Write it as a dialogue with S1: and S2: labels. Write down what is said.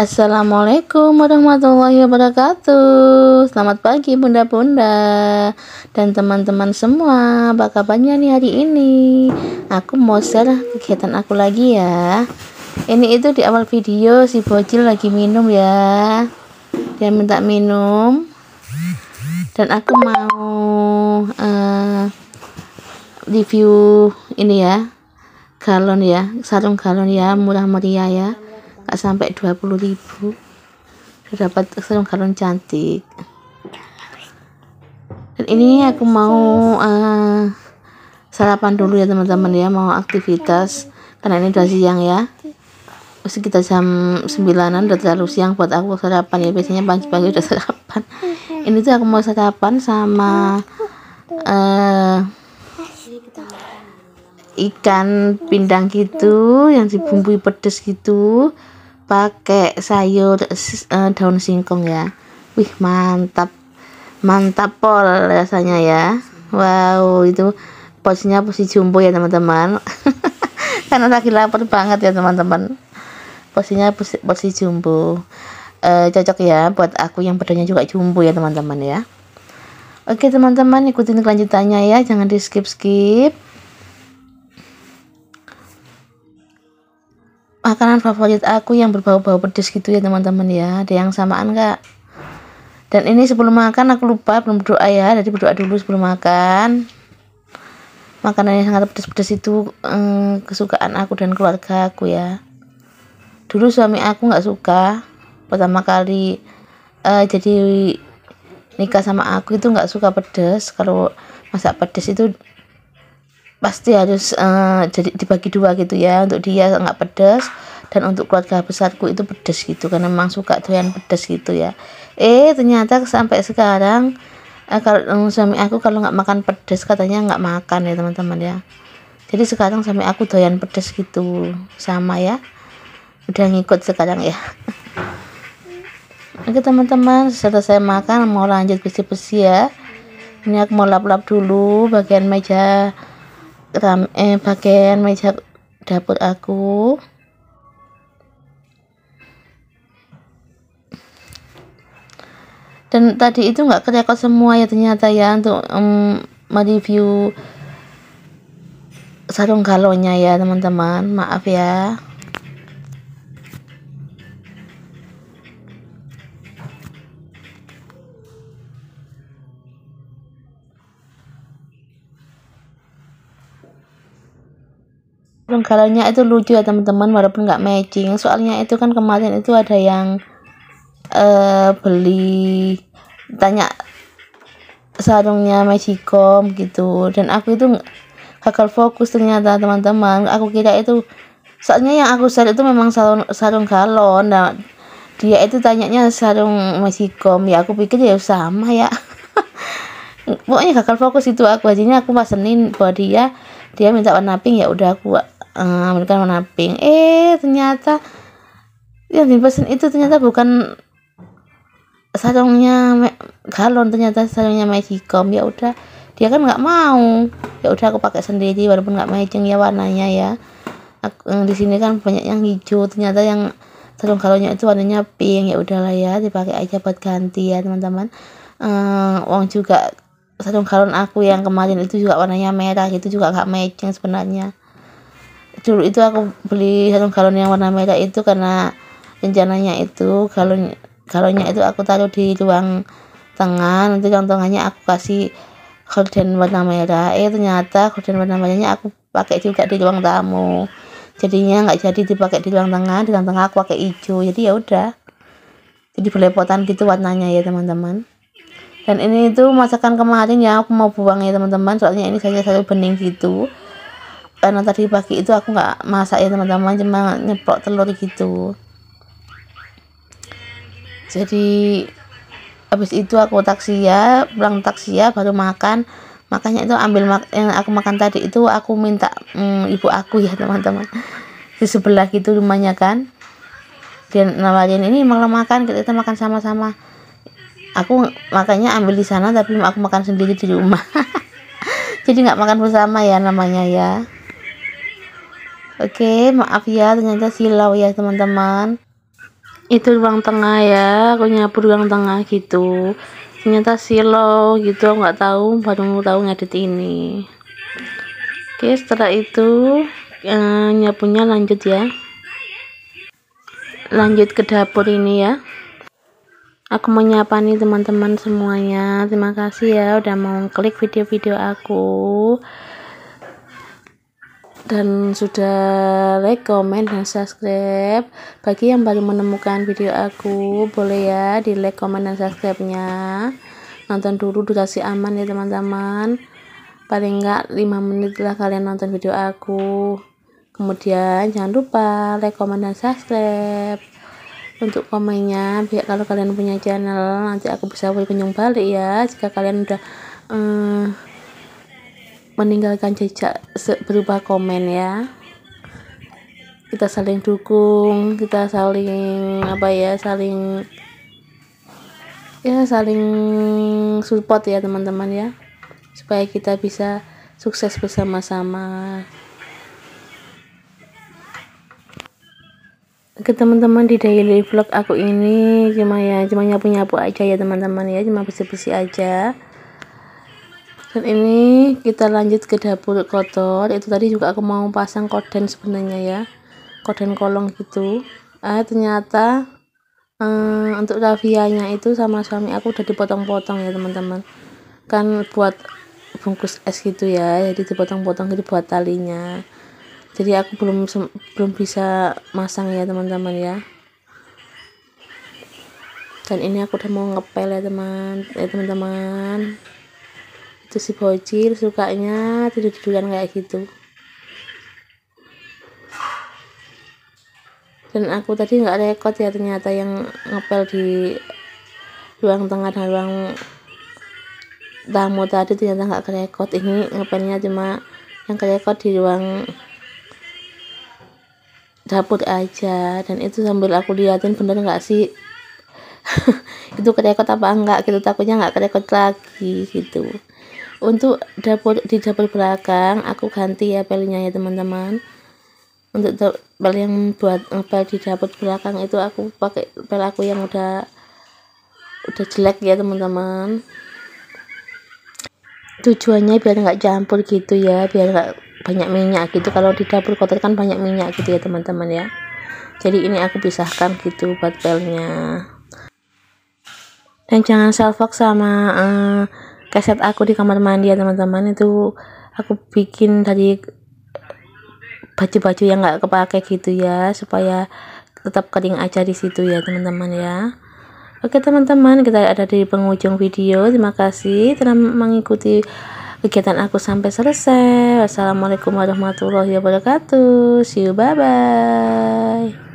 S1: Assalamualaikum warahmatullahi wabarakatuh. Selamat pagi bunda-bunda Dan teman-teman semua. Apa kabarnya nih hari ini? Aku mau share kegiatan aku lagi ya. Ini itu di awal video Si bocil lagi minum ya. Dia minta minum. Dan aku mau uh, Review ini ya Galon ya Sarung galon ya Murah meriah ya nggak sampai 20 ribu. Udah dapat sarung galon cantik. Dan ini aku mau uh, sarapan dulu ya teman-teman ya. Mau aktivitas. Karena ini udah siang ya. Kita jam 9an udah terlalu siang buat aku sarapan ya. Biasanya pagi-pagi udah sarapan. Ini tuh aku mau sarapan sama uh, ikan pindang gitu yang dibumbui pedes gitu pakai sayur uh, daun singkong ya. Wih mantap. Mantap pol rasanya ya. Wow itu posnya posisi jumbo ya teman-teman. Karena lagi lapar banget ya teman-teman. Posisinya posisi, posisi jumbo uh, cocok ya buat aku yang badannya juga jumbo ya teman-teman ya. Oke teman-teman ikutin kelanjutannya ya. Jangan di skip skip makanan favorit aku yang berbau-bau pedas gitu ya teman-teman ya. Ada yang samaan kak dan ini sebelum makan aku lupa belum berdoa ya. Jadi berdoa dulu sebelum makan. Makanan yang sangat pedas-pedas itu eh, kesukaan aku dan keluarga aku ya. Dulu suami aku nggak suka. Pertama kali eh, jadi nikah sama aku itu nggak suka pedas kalau masak pedas itu pasti harus uh, jadi dibagi dua gitu ya untuk dia nggak pedas dan untuk keluarga besarku itu pedas gitu karena memang suka doyan pedas gitu ya. Eh ternyata sampai sekarang uh, kalau um, suami aku kalau nggak makan pedas katanya nggak makan ya teman-teman ya. Jadi sekarang suami aku doyan pedas gitu sama ya. Udah ngikut sekarang ya. Oke teman-teman setelah saya makan mau lanjut bersih-bersih ya. Ini aku mau lap-lap dulu bagian meja ram eh pakaian meja dapur aku. Dan tadi itu nggak kerekod semua ya ternyata ya untuk um, mereview sarung galonnya ya teman-teman. Maaf ya Kalanya itu lucu ya teman-teman walaupun nggak matching. Soalnya itu kan kemarin itu ada yang uh, beli tanya sarungnya magicom gitu. Dan aku itu gagal fokus ternyata teman-teman. Aku kira itu soalnya yang aku share itu memang sarung sarung galon. Nah dia itu tanyanya sarung magicom. Ya aku pikir ya sama ya. Pokoknya gagal fokus itu aku. Akhirnya aku pesenin buat dia dia minta warna pink ya udah aku uh, mereka warna pink eh ternyata yang dipesan itu ternyata bukan sarungnya galon ternyata sarungnya magicom ya udah dia kan nggak mau. Ya udah aku pakai sendiri walaupun nggak matching ya warnanya ya. Aku, di sini kan banyak yang hijau ternyata yang sarung galonnya itu warnanya pink. Ya udahlah ya dipakai aja buat ganti ya teman-teman. Uh, uang juga sarung galon aku yang kemarin itu juga warnanya merah itu juga nggak matching sebenarnya dulu itu aku beli satu galon yang warna merah itu karena rencananya itu galon galonnya itu aku taruh di ruang tengah nanti tengahnya aku kasih gorden warna merah. Eh ternyata gorden warna merahnya aku pakai juga di ruang tamu. Jadinya nggak jadi dipakai di ruang tengah di ruang tengah aku pakai hijau. Jadi ya udah. Jadi belepotan gitu warnanya ya teman-teman. Dan ini itu masakan kemarin ya aku mau buang ya teman-teman. Soalnya ini saya selalu bening gitu karena tadi pagi itu aku nggak masak ya teman-teman. Cuma nyeplok telur gitu. Jadi habis itu aku taksi ya pulang taksi ya baru makan. Makanya itu ambil mak yang aku makan tadi itu aku minta mm, ibu aku ya teman-teman. Di sebelah gitu rumahnya kan. Dia nawarin ini malam makan kita makan sama-sama. Aku makanya ambil di sana tapi aku makan sendiri di rumah. Jadi nggak makan bersama ya namanya ya Oke, maaf ya ternyata silau ya teman-teman. itu ruang tengah ya aku nyapu ruang tengah gitu. Ternyata silo gitu nggak tahu baru tahu ngedit ini. Oke setelah itu eh, nyapunya lanjut ya. Lanjut ke dapur ini ya. Aku mau nyapa nih teman-teman semuanya. Terima kasih ya udah mau klik video-video aku dan sudah like, comment, dan subscribe. Bagi yang baru menemukan video aku boleh ya di like, comment, dan subscribe nya nonton dulu durasi aman ya teman-teman. Paling enggak 5 menit lah kalian nonton video aku. Kemudian jangan lupa like, comment, dan subscribe. Untuk komennya biar kalau kalian punya channel nanti aku bisa berkunjung balik ya. Jika kalian udah um, meninggalkan jejak berupa komen ya. Kita saling dukung kita saling apa ya saling ya saling support ya teman-teman ya. Supaya kita bisa sukses bersama-sama. Ke teman-teman di daily vlog aku ini cuma ya cuma nyapu-nyapu aja ya teman-teman ya. Cuma bersih-bersih aja dan ini kita lanjut ke dapur kotor. Itu tadi juga aku mau pasang korden sebenarnya ya. Korden kolong gitu. Ah ternyata um, untuk rafianya itu sama suami aku udah dipotong-potong ya teman-teman. Kan buat bungkus es gitu ya. Jadi dipotong-potong gitu buat talinya. Jadi aku belum belum bisa masang ya teman-teman ya. Dan ini aku udah mau ngepel ya teman ya teman-teman itu si bocil sukanya tidur-tiduran kayak gitu. Dan aku tadi nggak rekod ya ternyata yang ngepel di ruang tengah dan ruang tamu tadi ternyata nggak kerekod. Ini ngepelnya cuma yang kerekod di ruang dapur aja. Dan itu sambil aku liatin bener nggak sih? Itu kerekod apa enggak gitu takutnya nggak kerekod lagi gitu untuk dapur di dapur belakang aku ganti ya pelnya ya teman-teman. Untuk pel yang buat pel di dapur belakang itu aku pakai pel aku yang udah udah jelek ya teman-teman. Tujuannya biar nggak campur gitu ya biar nggak banyak minyak gitu. Kalau di dapur kotor kan banyak minyak gitu ya teman-teman ya. Jadi ini aku pisahkan gitu buat pelnya. Dan jangan salfok sama uh, keset aku di kamar mandi ya teman-teman. Itu aku bikin tadi baju-baju yang nggak kepake gitu ya supaya tetap kering aja di situ ya teman-teman ya. Oke teman-teman kita ada di penghujung video. Terima kasih telah mengikuti kegiatan aku sampai selesai. Wassalamualaikum warahmatullahi wabarakatuh. See you. Bye bye